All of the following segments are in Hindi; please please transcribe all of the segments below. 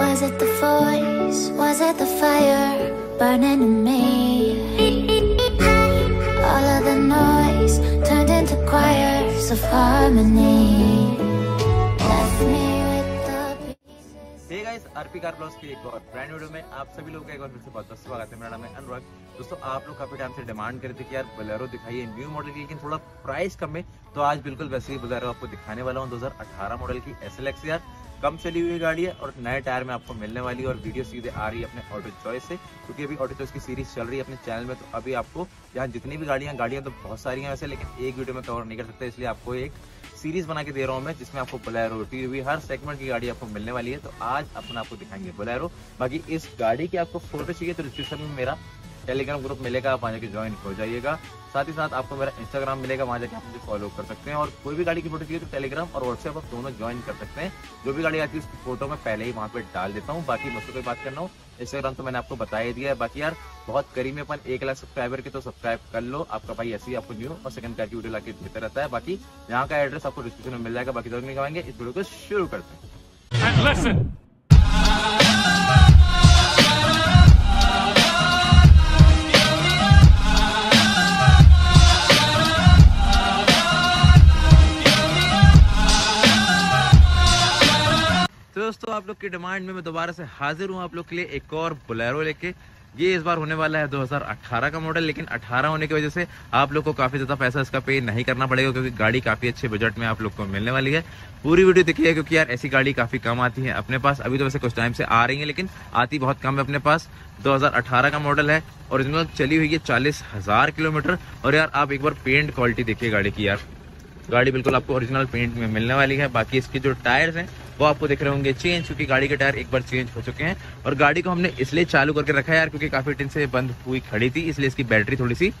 Was it the voice? Was it the fire burning in me? All of the noise turned into choirs of harmony. Left me RP car blogs की एक और ब्रांड वीडियो में आप सभी लोगों का एक बार फिर से बहुत बहुत स्वागत है मेरा नाम है अनुराग दोस्तों, आप लोग काफ़ी टाइम से डिमांड कर रहे थे कि यार बोलेरो दिखाइए न्यू मॉडल की, लेकिन थोड़ा प्राइस कम है तो आज बिल्कुल वैसे ही बोलेरो आपको दिखाने वाला हूँ 2018 मॉडल की एस यार कम चली हुई गाड़ी है और नए टायर में आपको मिलने वाली है और वीडियो सीधे आ रही है अपने ऑटो चॉइस से। क्योंकि अभी ऑटो चॉइस की सीरीज़ चल रही है अपने चैनल में तो अभी आपको यहाँ जितनी भी गाड़ियाँ गाड़ियाँ तो बहुत सारी हैं वैसे, लेकिन एक वीडियो में कवर नहीं कर सकते, इसलिए आपको एक सीरीज़ बना के दे रहा हूँ मैं, जिसमें आपको बोलेरो टीवी हर सेगमेंट की गाड़ी आपको मिलने वाली है। तो आज अपना आपको दिखाएँगे बोलेरो बाकी इस गाड़ी की आपको फ़ोटो चाहिए तो डिस्क्रिप्शन में मेरा टेलीग्राम ग्रुप मिलेगा आप वहाँ जाके ज्वाइन हो जाइएगा। साथ ही साथ आपको मेरा इंस्टाग्राम मिलेगा, वहाँ जाके आप मुझे फॉलो कर सकते हैं। और कोई भी गाड़ी की फ़ोटो चाहिए तो टेलीग्राम और व्हाट्सएप आप दोनों ज्वाइन कर सकते हैं। जो भी गाड़ी आती है उसकी फ़ोटो मैं पहले ही वहाँ पे डाल देता हूँ, बाकी मुझसे कोई बात करना हो इंस्टाग्राम तो मैंने आपको बता ही दिया है। बाकी यार, बहुत करीब में अपन एक लाख सब्सक्राइबर के तो सब्सक्राइब कर लो। आपका भाई ऐसे आपको न्यू और सेकंड कार की वीडियो लाके देता रहता है। बाकी यहाँ का एड्रेस आपको डिस्क्रिप्शन में मिल जाएगा। बाकी ज़रूर कहेंगे इस वीडियो को शुरू करते हैं। दोस्तों, आप लोग की डिमांड में मैं दोबारा से हाजिर हूँ आप लोग के लिए एक और बोलेरो लेके। ये इस बार होने वाला है 2018 का मॉडल, लेकिन 18 होने की वजह से आप लोग को काफ़ी ज़्यादा पैसा इसका पे नहीं करना पड़ेगा, क्योंकि गाड़ी काफ़ी अच्छे बजट में आप लोग को मिलने वाली है। पूरी वीडियो देखिए क्योंकि यार ऐसी गाड़ी काफ़ी कम आती है अपने पास। अभी तो वैसे कुछ टाइम से आ रही है, लेकिन आती बहुत कम है अपने पास। 2018 का मॉडल है ओरिजिनल चली हुई है चालीस हज़ार किलोमीटर। और यार आप एक बार पेंट क्वालिटी देखिए गाड़ी की यार। गाड़ी बिल्कुल आपको ओरिजिनल पेंट में मिलने वाली है। बाकी इसके जो टायर्स हैं, वो आपको दिख रहे होंगे चेंज क्योंकि गाड़ी के टायर एक बार चेंज हो चुके हैं। और गाड़ी को हमने इसलिए चालू करके रखा है यार, क्योंकि काफ़ी दिन से बंद हुई खड़ी थी, इसलिए इसकी बैटरी थोड़ी सी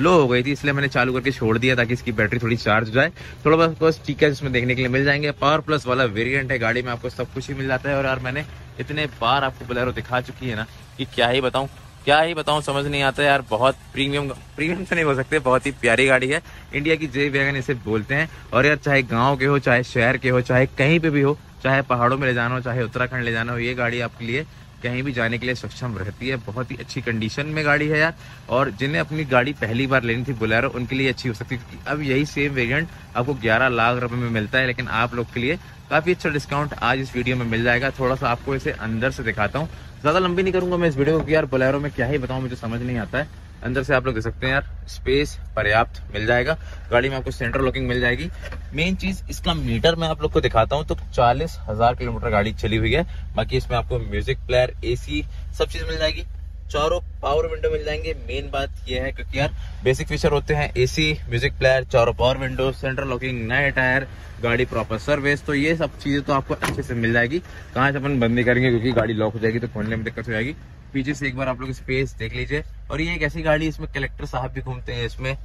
लो हो गई थी, इसलिए मैंने चालू करके छोड़ दिया ताकि इसकी बैटरी थोड़ी चार्ज हो जाए। थोड़ा बहुत ठीक है, इसमें देखने के लिए मिल जाएँगे। पावर प्लस वाला वेरिएंट है, गाड़ी में आपको सब कुछ ही मिल जाता है। और यार मैंने इतने बार आपको बोलेरो दिखा चुकी है ना, कि क्या ही बताऊँ। क्या ही बताऊँ, समझ नहीं आता यार, बहुत प्रीमियम प्रीमियम से नहीं बोल सकते, बहुत ही प्यारी गाड़ी है। इंडिया की जे वैगन इसे बोलते हैं। और यार, चाहे गाँव के हो, चाहे शहर के हो, चाहे कहीं पे भी हो, चाहे पहाड़ों में ले जाना हो, चाहे उत्तराखंड ले जाना हो, ये गाड़ी आपके लिए कहीं भी जाने के लिए सक्षम रहती है। बहुत ही अच्छी कंडीशन में गाड़ी है यार। और जिन्हें अपनी गाड़ी पहली बार लेनी थी बोलेरो उनके लिए अच्छी हो सकती है अब यही सेम वेरिएंट आपको 11 लाख रुपए में मिलता है, लेकिन आप लोग के लिए काफ़ी अच्छा डिस्काउंट आज इस वीडियो में मिल जाएगा। थोड़ा सा आपको इसे अंदर से दिखाता हूँ। ज़्यादा लंबी नहीं करूँगा मैं इस वीडियो को यार बोलेरो में क्या ही बताऊँ, मुझे समझ नहीं आता है। अंदर से आप लोग देख सकते हैं यार स्पेस पर्याप्त मिल जाएगा। गाड़ी में आपको सेंटर लॉकिंग मिल जाएगी। मेन चीज़, इसका मीटर मैं आप लोग को दिखाता हूँ तो चालीस हज़ार किलोमीटर गाड़ी चली हुई है। बाकी इसमें आपको म्यूज़िक प्लेयर एसी सब चीज़ मिल जाएगी। चारों पावर विंडो मिल जाएँगे। मेन बात यह है, क्योंकि यार बेसिक फीचर होते हैं एसी म्यूज़िक प्लेयर चारों पावर विंडो सेंट्रल लॉकिंग नए टायर गाड़ी प्रॉपर सर्विस तो ये सब चीज़ें तो आपको अच्छे से मिल जाएगी। कहाँ से अपन बंदी करेंगे, क्योंकि गाड़ी लॉक हो जाएगी तो खोलने में दिक्कत हो जाएगी। पीछे से एक बार आप लोग स्पेस देख लीजिए। और ये एक ऐसी गाड़ी इसमें कलेक्टर साहब भी घूमते हैं, इसमें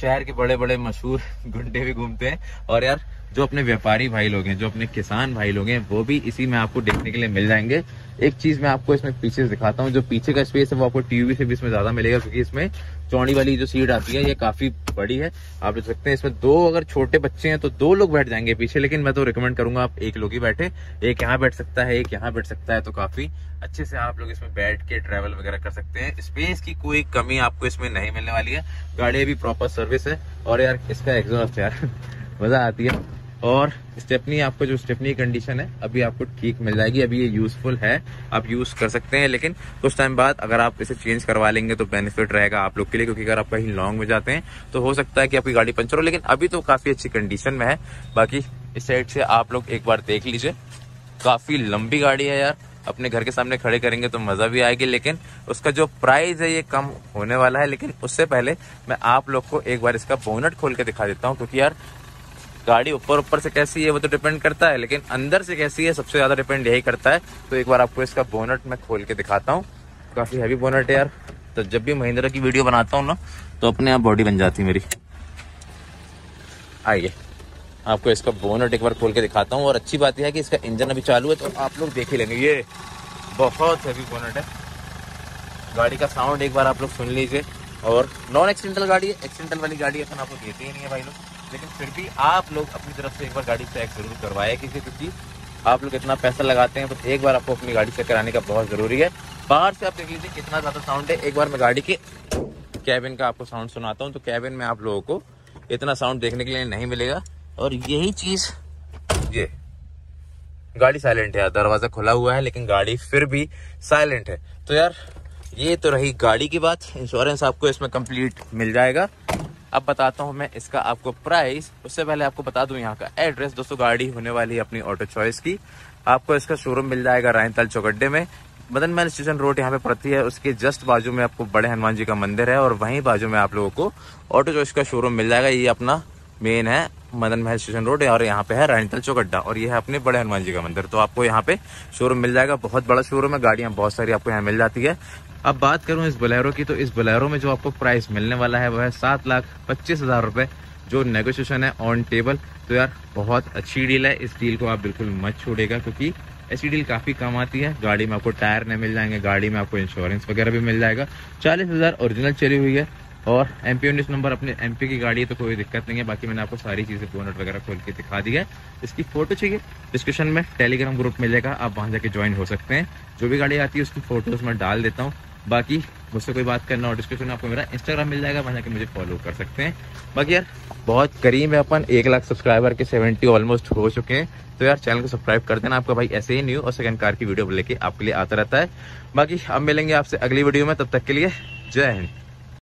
शहर के बड़े बड़े मशहूर घुंडे भी घूमते हैं। और यार, जो अपने व्यापारी भाई लोग हैं, जो अपने किसान भाई लोग हैं, वो भी इसी में आपको देखने के लिए मिल जाएँगे। एक चीज़ मैं आपको इसमें पीछे दिखाता हूँ, जो पीछे का स्पेस है, वो आपको टीवी से भी इसमें ज़्यादा मिलेगा, क्योंकि इसमें चौड़ी वाली जो सीट आती है, ये काफ़ी बड़ी है। आप देख सकते हैं, इसमें दो अगर छोटे बच्चे हैं तो दो लोग बैठ जाएँगे पीछे, लेकिन मैं तो रिकमेंड करूँगा आप एक लोग ही बैठे। एक यहाँ बैठ सकता है, एक यहाँ बैठ सकता है तो काफ़ी अच्छे से आप लोग इसमें बैठ के ट्रेवल वगैरह कर सकते हैं। स्पेस की कोई कमी आपको इसमें नहीं मिलने वाली है। गाड़ी भी प्रॉपर सर्विस है। और यार, इसका एग्जॉस्ट यार। मज़ा आती है। और स्टेपनी, आपको जो स्टेपनी कंडीशन है, अभी आपको ठीक मिल जाएगी। अभी ये यूजफुल है, आप यूज़ कर सकते हैं, लेकिन कुछ टाइम बाद अगर आप इसे चेंज करवा लेंगे तो बेनिफिट रहेगा आप लोग के लिए, क्योंकि अगर आप कहीं लॉन्ग में जाते हैं तो हो सकता है कि आपकी गाड़ी पंचर हो, लेकिन अभी तो काफ़ी अच्छी कंडीशन में है। बाकी इस साइड से आप लोग एक बार देख लीजिए। काफ़ी लंबी गाड़ी है यार। अपने घर के सामने खड़े करेंगे तो मज़ा भी आएगी, लेकिन उसका जो प्राइस है, ये कम होने वाला है। लेकिन उससे पहले मैं आप लोग को एक बार इसका बोनट खोल के दिखा देता हूँ, क्योंकि यार गाड़ी ऊपर ऊपर से कैसी है वो तो डिपेंड करता है, लेकिन अंदर से कैसी है सबसे ज़्यादा डिपेंड यही करता है। तो एक बार आपको इसका बोनट मैं खोल के दिखाता हूँ। काफ़ी हैवी बोनट है यार। तो जब भी महिंद्रा की वीडियो बनाता हूँ ना तो अपने आप बॉडी बन जाती है मेरी। आइए, आपको इसका बोनट एक बार खोल के दिखाता हूँ। और अच्छी बात यह है कि इसका इंजन अभी चालू है तो आप लोग देख ही लेंगे। ये बहुत हैवी बोनट है। गाड़ी का साउंड एक बार आप लोग सुन लीजिए। और नॉन एक्सीडेंटल गाड़ी है। एक्सीडेंटल वाली गाड़ी अपन आपको देते ही नहीं है भाई लोग। लेकिन फिर भी आप लोग अपनी तरफ़ से एक बार गाड़ी चेक ज़रूर करवाए किसी क्योंकि आप लोग इतना पैसा लगाते हैं तो एक बार आपको अपनी गाड़ी चेक कराने का बहुत ज़रूरी है। बाहर से आप देख लीजिए कितना ज़्यादा साउंड है। एक बार मैं गाड़ी के कैबिन का आपको साउंड सुनाता हूँ। तो कैबिन में आप लोगों को इतना साउंड देखने के लिए नहीं मिलेगा। और यही चीज़, ये गाड़ी साइलेंट है। दरवाज़ा खुला हुआ है, लेकिन गाड़ी फिर भी साइलेंट है। तो यार, ये तो रही गाड़ी की बात। इंश्योरेंस आपको इसमें कंप्लीट मिल जाएगा। अब बताता हूँ मैं इसका आपको प्राइस उससे पहले आपको बता दूँ यहाँ का एड्रेस दोस्तों, गाड़ी होने वाली है अपनी ऑटो चॉइस की। आपको इसका शोरूम मिल जाएगा रायताल चौगड्डे में। मदन महल स्टेशन रोड यहाँ पे पड़ती है। उसके जस्ट बाजू में आपको बड़े हनुमान जी का मंदिर है और वहीं बाजू में आप लोगों को ऑटो चॉइस का शोरूम मिल जाएगा। ये अपना मेन है। मदन महल स्टेशन रोड है और यहाँ पे है रायतल चौगड्डा और ये है अपने बड़े हनुमान जी का मंदिर। तो आपको यहाँ पे शोरूम मिल जाएगा, बहुत बड़ा शोरूम है, गाड़ियाँ बहुत सारी आपको यहाँ मिल जाती है। अब बात करूँ इस बोलेरो की तो इस बोलेरो में जो आपको प्राइस मिलने वाला है वो है सात लाख पच्चीस हज़ार रुपए, जो नेगोशिएशन है ऑन टेबल तो यार, बहुत अच्छी डील है। इस डील को आप बिल्कुल मत छोड़ेगा क्योंकि ऐसी डील काफ़ी कम आती है। गाड़ी में आपको टायर नहीं मिल जाएँगे, गाड़ी में आपको इंश्योरेंस वगैरह भी मिल जाएगा। चालीस हज़ार ओरिजिनल चली हुई है। और एमपी उन्नीस नंबर अपने एमपी की गाड़ी है तो कोई दिक्कत नहीं है। बाकी मैंने आपको सारी चीज़ें बोनट वगैरह खोल के दिखा दी है। इसकी फ़ोटो चाहिए डिस्क्रिप्शन में टेलीग्राम ग्रुप मिलेगा, आप वहाँ जाके ज्वाइन हो सकते हैं। जो भी गाड़ी आती है, उसकी फ़ोटोज़ मैं डाल देता हूँ। बाकी मुझसे कोई बात करना हो डिस्क्रिप्शन में आपको मेरा इंस्टाग्राम मिल जाएगा, वहाँ जाके मुझे फॉलो कर सकते हैं। बाकी यार, बहुत करीब है अपन, एक लाख सब्सक्राइबर के सेवेंटी ऑलमोस्ट हो चुके हैं। तो यार चैनल को सब्सक्राइब कर देना आपका भाई, ऐसे ही न्यू और सेकंड कार की वीडियो लेके आपके लिए आता रहता है। बाकी अब मिलेंगे आपसे अगली वीडियो में, तब तक के लिए जय हिंद।